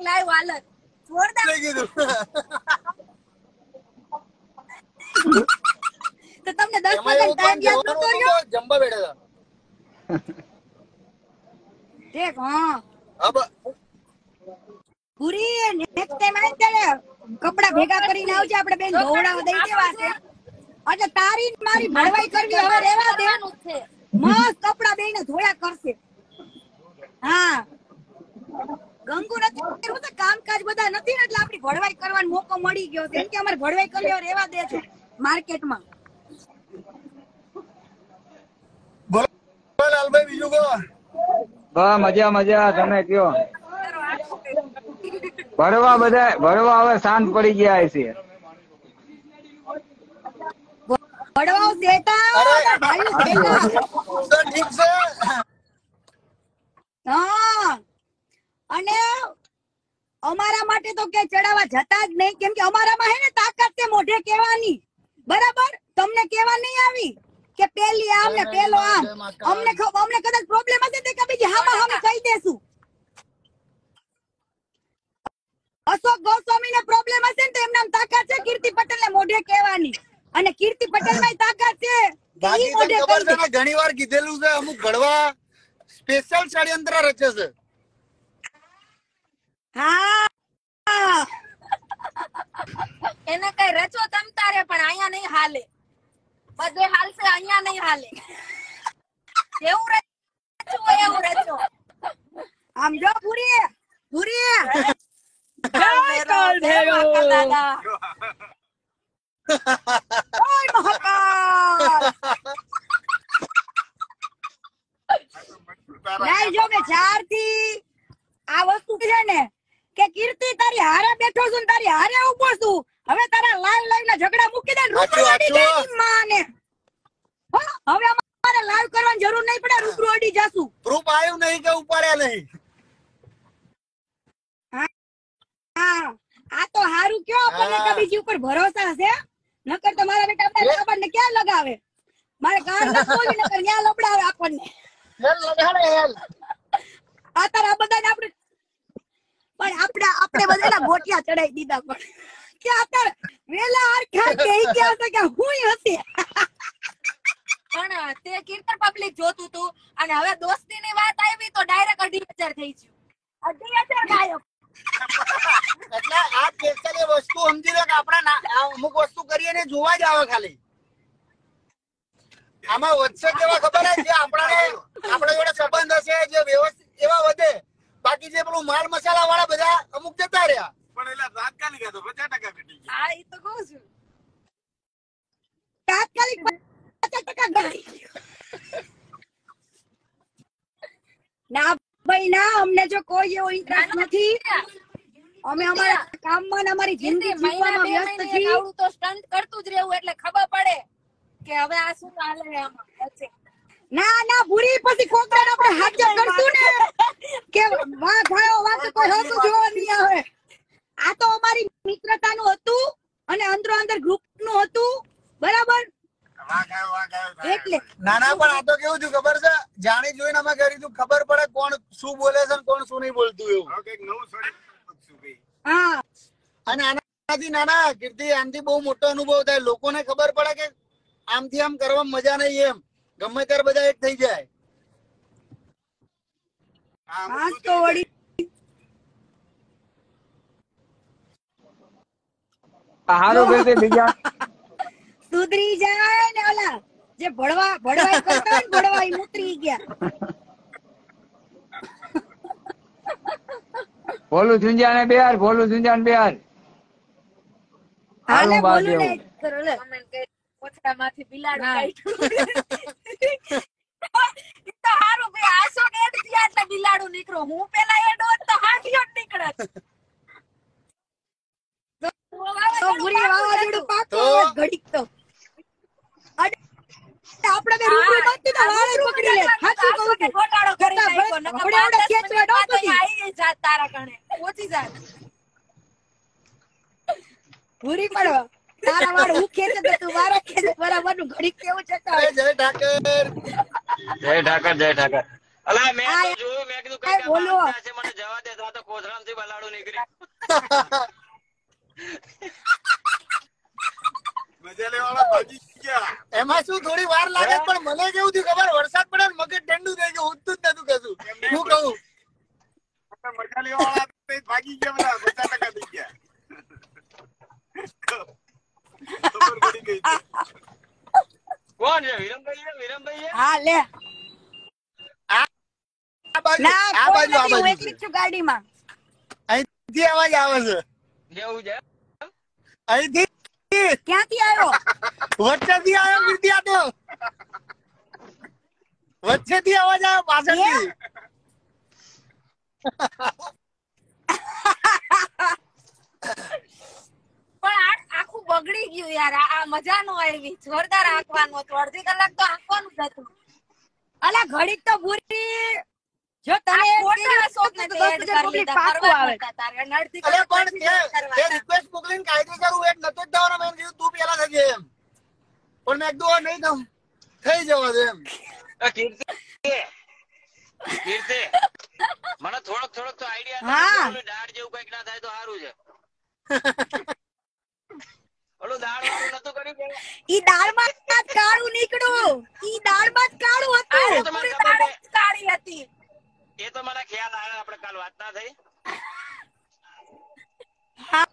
Live હાલત જોરદાર. થઈ ગયું તો તમને દસ એમાં સેકન્ડ ટાઈમ યાદ નતો રહ્યો? જંબા બેઠા ઠીક હા. હતા હા બ- પૂરી નેક્સ્ટ ટાઈમ આવે ત્યારે કપડા ભેગા કરીને આવજે આપણે બેન ધોવડાવા દઈ દેવા છે. એટલે તારી મારી ભરવાઈ કરવી હવે રેવા દેવાનું છે. મસ્ત કપડા બેને ધોયા કરશે હા ગંગુ નથી કર્યું તો કામકાજ બધા નથી ને એટલે આપણી ભરવાઈ કરવાનો મોકો મળી ગયો છે કે અમારે ભરવાઈ કર્યો રેવા દે છે માર્કેટમાં બોલો લાલભાઈ બીજું કહો બા મજા મજા તમે કયો ભરવા બધા ભરવા હવે શાંત પડી ગયા છે ભરવા. ભાઈઓ ઠીક છે હા અને અમારા માટે તો કે ચડાવવા જતા જ નહીં. કેમ કે અમારામાં હે ને તાકાત છે મોઢે કહેવાની. બરાબર? તમને કહેવા નહીં આવી કે પેલી આમ ને પેલો આમ. અમને અમને કદાચ પ્રોબ્લેમ હશે તે કે બીજી હામાં હામે કહી દેશું. અશોક ગોસ્વામી ને પ્રોબ્લેમ હશે ને તો એમના તાકાત છે કીર્તિ પટેલ ને મોઢે કહેવાની. અને કીર્તિ પટેલમાં તાકાત છે ઘણી વાર કીધેલું છે અમુક ઘડવા સ્પેશિયલ ષડયંત્ર રચે છે. હા હા. એને કઈ રચો તમ તારે પણ અહીંયા નહીં હાલે. બધે હાલશે અહીંયા નહીં હાલે. એવું રચવું એવું રચો આમ જો પૂરી પૂરી કાકા દાદા. ઓય મહાકાલ. નહીં જો મેં જ્યારથી આ વસ્તુ છે ને કે કીર્તિ તારી હારે બેઠો છું તારી હારે ઊભો છું હવે તારા લાઈવ લાઈવ ના ઝઘડા મૂકી દે ને રૂબરૂ અડી ની માને. હવે અમારે લાઈવ કરવાની જરૂર નહીં પડે રૂબરૂ અડી જાશું. પ્રૂફ આવ્યું નહીં કે ઉપાડ્યા નહીં? હા આ તો હારું કયો આપણને. કે બીજી ઉપર ભરોસા છે નકર તો મારા બેટા આપણે આપણને ક્યાં લગાવે? મારે ગાર ન ખોલી નકર ન્યા લબડાવે આપણને. હેલ લગાડે હેલ. આ તારા બધાને આપણે પણ આપણે આપણે બધાના ગોટિયા ચડાઈ દીધા પણ. કે અત્યારે વેલા આરખા કે ઈ કે હશે કે હુંય હશે. પણ તે કીર્તન પબ્લિક જોતું તું અને હવે દોસ્તી ની વાત આવી તો ડાયરેક્ટ અઢી હજાર થઈ ગયું. અઢી હજાર ગાયબ. એટલે આ સ્પેશિયલ એ વસ્તુ સમજી લો કે આપણા અમુક વસ્તુ કરીએ ને જોવા જ આવે ખાલી. આમાં વચ્ચે કેવા ખબર છે? જે આપણાને આપણા જોડે સંબંધ હશે જે વ્યવસ્થિત એવા વધે બાકી જે પેલું માલ મસાલા વાળા બધા અમુક જતા રહ્યા પણ એટલે તાત્કાલિક હતો પચાસ ટકા ઘટી ગયા હા એ તો કહું છું તાત્કાલિક પચાસ ટકા ઘટી ગયું. ના ભાઈ ના અમને જો કોઈ એવો ઇન્ટરેસ્ટ નથી અમે અમારા કામમાં ને અમારી જિંદગી જિંદગી મહિના જીવવામાં બે વ્યસ્ત મહિને એક છીએ આવડું તો સ્ટન્ટ કરતું જ રહેવું એટલે ખબર પડે કે હવે આ શું હાલે છે આમાં? ના ના ભૂરી પછી ખોખરાને આપણે હાજર કરશું ને? કે વાહ થયો વાહ તો કોઈ હોતું જોવા નહીં આવે. આ તો અમારી મિત્રતાનું હતું અને અંદરો અંદર ગ્રુપનું હતું. બરાબર? વાંક આવ્યો વાંક એટલે. ના ના પણ આ તો કેવું થયું ખબર છે? જાણી જોઈને અમે કરી દીધું ખબર પડે કોણ શું બોલે છે કોણ શું નહીં બોલતું એવું. હા. અને આનાથી નાના કીર્તિ આનાથી બહુ મોટો અનુભવ થાય. લોકોને ખબર પડે કે આમથી આમ કરવા મજા નહીં એમ. ગમે ત્યારે બધા એક થઈ જાય. આજ તો વળી આ હારું બીજા. સુધરી જાય ને ઓલા જે ભળવાઈ કરતા ને ભણવાઈ ઉતરી ગયા. ભોલું ઝુંઝાને બેહાર ભોલું ઝુંઝાને બેહાર. હાલે બોલું ને કરો લે. કોથળામાંથી બિલાડું કાઢ્યું. તો હારું ભાઈ આસો ને એડ થયા એટલે બિલાડું નીકળો હું પેલા એડ હોત તો હાંડિયો જ નીકળત તો ભૂરી વાવાઝોડું પાકતું ઘડીક તો. આપણે બે રૂબરૂ નહોતી તો વાળ પકડી લે. સાચું કહું છું. ગોટાળો કરી નાખ્યો. નકર આપણે આપણે પાંચ દસ ખેંચવા મિનિટમાં તો આવી જાત તારા કણે પહોંચી જાત. ભૂરી પાડવા તારા વાળ હું ખેંચે તો તું મારા ખેંચે. બરાબરનું ઘડી કેવું છે તો જય ઠાકર. જય ઠાકર જય ઠાકર. અલા મેં તો જોયું મેં કીધું કઈ બોલો. છે મને જવા દે તો આ તો કોથળામાંથી બલાડું નીકળી મજા લેવાળા ભાગી ગયા. એમાં શું થોડી વાર લાગે પણ મને કેવું થયું ખબર? વરસાદ પડે ને મગજ ઠંડુ થઈ ગયું. ઉઠતું જ નતું કશું હું કહું? મજા લેવાળા ભાગી ગયા બધા પચાસ ટકા થઈ ગયા. કોણ છે વિરમભાઈ છે વિરમભાઈ છે હા લે આ બાજુ આ બાજુ આ બાજુ એકલી છું ગાડીમાં. અહીંથી અવાજ આવે છે. જેવું છે? અહીંથી ક્યાંથી આવ્યો? વચ્ચેથી આવ્યો તો વચ્ચેથી અવાજ આવ્યો પાછળથી. પણ આ આખું બગડી ગયું યાર. આ મજા નો આવી. જોરદાર આંકવાનું હતું. અડધી કલાક તો આંકવાનું જ હતું. અલા ઘડીક તો ભૂરી જો તને ખોટા કર્યું તો એડ કરી લીધા, પાછું આવે. તારે. નડતી અલે પણ હતા. રિક્વેસ્ટ મોકલીને કાયદેસર હું એક નતો જ દેવાનો મેં કીધું તું પેલા થજે એમ. પણ મેં કીધું આ નહીં દઉં થઈ જવા દે એમ. આ કીર્તિ. કીર્તિ મને થોડોક થોડોક તો આઈડિયા હા. ડાળ જેવું કંઈક ના થાય તો સારું છે ઓલું દાળ વાળું નતું કર્યું કે? ઈ દાળમાં જ કાળું નીકળ્યું. ઈ દાળમાં જ કાળું હતું. પૂરી દાળ કાળી હતી. એ તો મને ખ્યાલ આવે આપણે કાલ વાત ના થઈ. હા.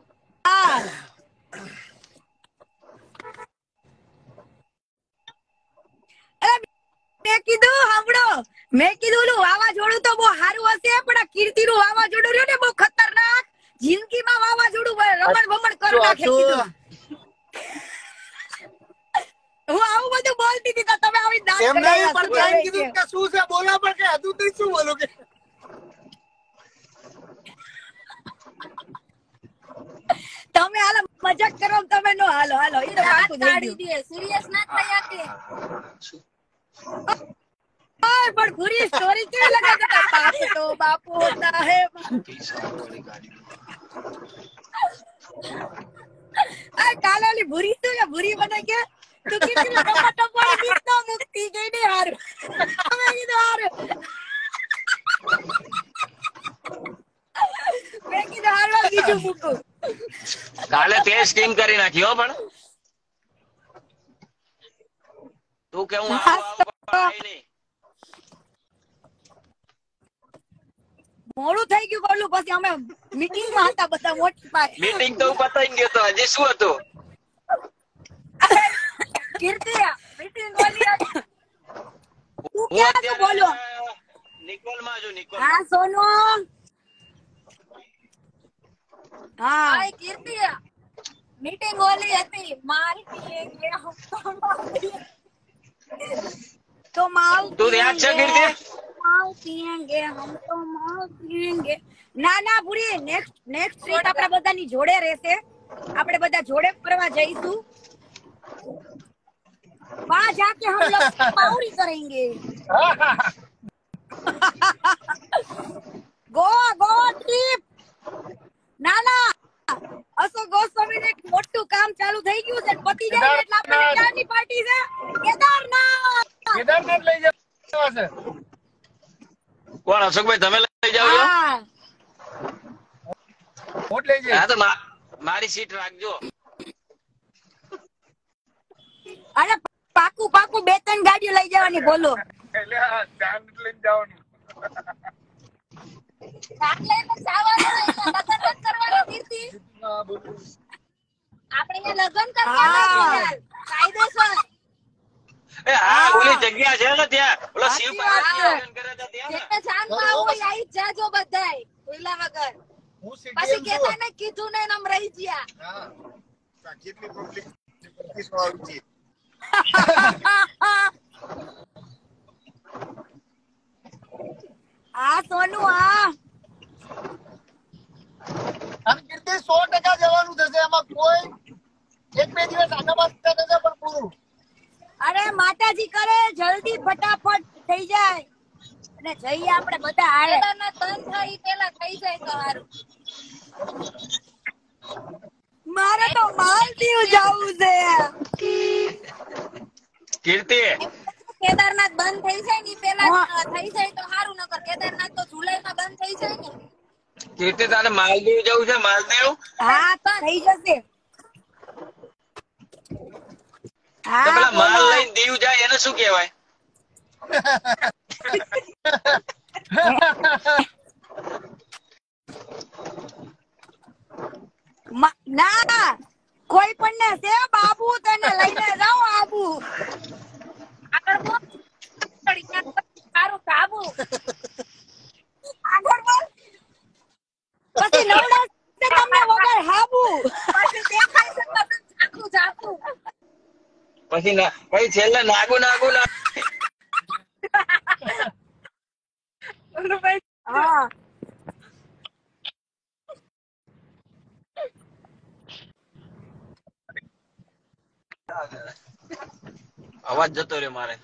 મેં કીધું સાંભળો મેં કીધું ઓલું વાવાઝોડું તો બહુ સારું હશે પણ આ કીર્તિનું વાવાઝોડું રહ્યું ને બહુ ખતરનાક. જિંદગીમાં વાવાઝોડું રમણ ભમણ કરી નાખે કીધું. હું આવું બધું બોલતી હતી તો તમે આવી દાંત એમ નહીં પણ ત્યાં કીધું કે શું છે? બોલા પણ કે હતું તો શું બોલું કે? તમે હાલો મજાક કરો તમે નો હાલો હાલો એ તો હાથ કાઢી દે સિરિયસ ના થયા કે? ઓય, પણ પૂરી સ્ટોરી કેવી લગે કે બાપ તો બાપુ હોતા હે આ કાલે ઓલી ભૂરી તો કે ભૂરી બને કે તું કીધું ટપા ટપા ગીત નો મુક્તિ ગઈ ને હારું અમે કીધું હારું મેં કીધું હારું બીજું મૂકું કાલે તે સ્કીમ કરી નાખી હો પણ. તું કે હું. મોડું થઈ ગયું બોલું પછી અમે મીટિંગમાં હતા બધા મોટી પાસે મીટિંગ તો પતાઈ ગયો તો હજી શું હતું? કીર્તિ મીટિંગ ઓલી હતી. તું હું ક્યાં છું બોલો અત્યારે નિકોલમાં છું નિકોલ હા સોનુ હા હાય કીર્તિ મીટિંગ ઓલી હતી મારી કે હમ તો મારી. તો માલ તું યાદ છે કીર્તિ માલ પીએંગે હમ તો માલ પીએંગે ના ના પૂરી નેક્સ્ટ નેક્સ્ટ ટ્રીપ આપણા બધાની જોડે રહેશે આપણે બધા જોડે ફરવા જઈશું वहाँ जाके हम लोग पाउरी करेंगे गोवा गोवा ट्रिप ના ના અશોક ગોસ્વામી એક મોટું કામ ચાલુ થઈ ગયું છે પતી જાય ને એટલે આપણે ક્યારની પાર્ટી છે કેદારનાથ કેદારનાથ લઈ જવા છે કોણ અશોકભાઈ તમે લઈ જાવ છો હા હું જ લઈ જઈશ હા તો મા- મારી સીટ રાખજો અરે પાકું બે ત્રણ ગાડીઓ લઈ જવાની બોલો. એટલે લઈને જવાનું. આપણે લગ્ન એ હા ઓલી જગ્યા છે ને ત્યાં. ઓલો શિવ. લગ્ન ત્યાં આવું આવી જાજો બધાય કોઈલા વગર. પછી. કેતા ને કીધું ને એમ રહી ગયા. કેટલી પબ્લિક. આ સોનું આ. આમ કીર્તિ સો ટકા જવાનું થશે એમાં કોઈ એક બે દિવસ આગળ પાછળ થશે પણ પૂરું. અરે માતાજી કરે જલ્દી ફટાફટ થઈ જાય. અને જઈએ આપણે બધા હારે. તન થાય ઈ પેલા થઈ જાય તો સારું મારે તો માલદીવ જવું છે. કીર્તિ. કેદારનાથ બંધ થઈ જાય ને પેલા થઈ જાય તો સારું નકર કેદારનાથ તો જુલાઈમાં બંધ થઈ જાય ને. કીર્તિ તારે માલદીવ જવું છે માલદીવ? હા તો થઈ જશે. હા પેલા માલ લઈને દીવ જાય એને શું કહેવાય? મા- ના, કોઈ પણ ને છે, બાબુ, તને લઈને જાઓ આબુ. આગળ બોલ. સારું કાબુ આગળ બોલ. પછી નવડાવશે તમને વગર હાબુ. પછી દેખાય છે, પછી જાકુ પછી ના, પછી છેલ્લે નાગુ નાગુ ના હા અવાજ જતો રહ્યો મારે.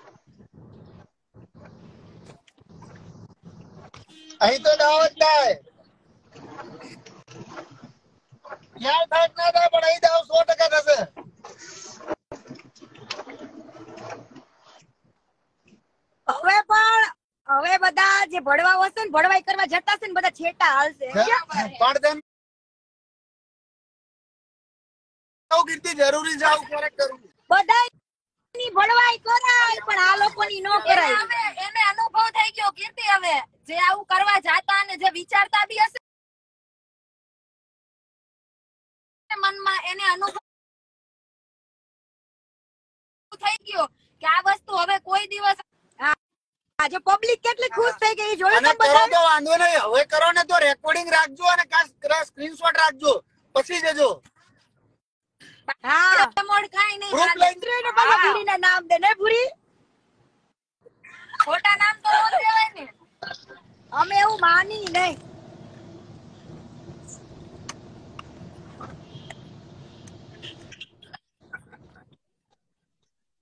અહીં તો દાવત થાય. ક્યાં થાય ના થાય પણ અહીં દાવ સો ટકા થશે. હવે પણ હવે બધા જે ભણવા હશે ને ભણવાઈ કરવા જતા હશે ને બધા છેટા હાલશે. પણ તેમ કીર્તિ જરૂરી છે આવું ક્યારેક કરવું. બધા ભળવાઈ કરાય પણ આ લોકોની નો કરાય. હવે એને અનુભવ થઈ ગયો કીર્તિ હવે. જે આવું કરવા જાતા અને જે વિચારતા બી હશે. મનમાં એને અનુભવ થઈ ગયો કે આ વસ્તુ હવે કોઈ દિવસ આજે પબ્લિક કેટલી ખુશ થઈ ગઈ જોયું તમે બધા? તો વાંધો નહીં. હવે કરો ને તો રેકોર્ડિંગ રાખજો અને સ્ક્રીનશોટ રાખજો. પછી જજો. હા. મોડ કાંઈ નહીં ગ્રુપ ચાલે. લઈને ને નામ દે ને ભૂરી? ખોટા નામ તો ન દેવાય ને. અમે એવું માની નહીં.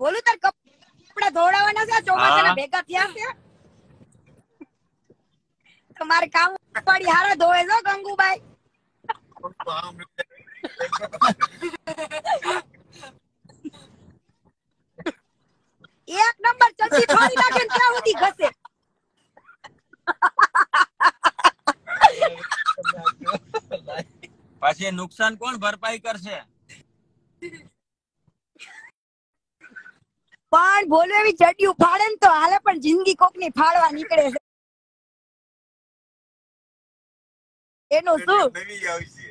બોલું તાર કપડા ધોવડાવવાના છે ચોમાસાના ભેગા થયા છે? તમારે કામ પડી હારા ધોવે છો ગંગુબાઈ. એક નંબર ચડતી ફાડી નાખે ત્યાં સુધી ઘસે. પછી નુકસાન કોણ ભરપાઈ કરશે? પણ બોલો એવી ચડિયું ફાડે ને તો હાલે પણ જિંદગી કોકની ફાડવા નીકળે છે. એનું શું? નવી આવશે.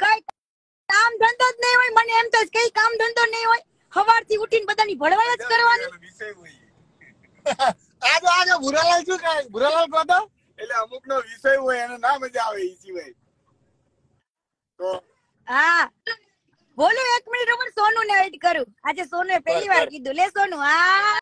કઈ કામ ધંધો જ નહીં હોય મને એમ તો કઈ કામ ધંધો નહીં હોય સવારથી ઉઠીને બધાની ભળવાઈ જ કરવાની આજો આજો ભુરાલાલ શું કહે ભુરાલાલ કહો એટલે અમુક નો વિષય હોય એને ના મજા આવે એ સિવાય તો હા બોલો એક મિનિટ હું સોનુ ને એડ કરું આજે સોનુ પહેલી વાર કીધું લે સોનુ હા